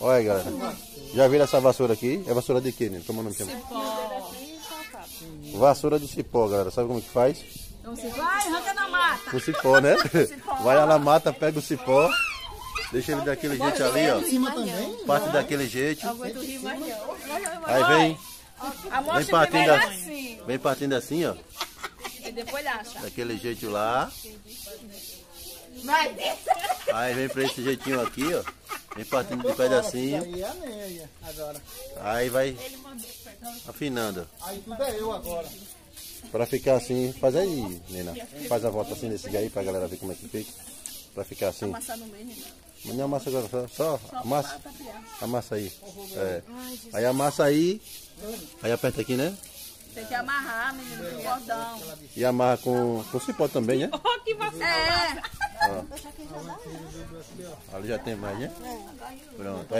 Olha aí, galera. Já viram essa vassoura aqui? É vassoura de quê, né? Como não chama? Vassoura de cipó, galera. Sabe como que faz? Vai, arranca na mata. Com cipó, né? Vai lá na mata, pega o cipó. Deixa ele daquele jeito ali, ó. Parte daquele jeito. Aí vem, vem partindo, assim. vem partindo assim, ó. E depois acha. Daquele jeito lá. Aí vem pra esse jeitinho aqui, ó. Vem partindo de pedacinho. Aí é a meia agora. Aí vai afinando. Aí tudo é eu agora. Pra ficar assim, faz aí, Nena. Faz a volta assim desse aí pra galera ver como é que fica. Pra ficar assim. Passar no meio? Mas não amassa agora, só, só amassa. Amassa aí. É. Aí amassa aí. Aí aperta aqui, né? Tem que amarrar, menino, com cordão. E amarra com, com cipó também, né? Oh, que vacilo. É. Ali já tem mais, né? Pronto. Aí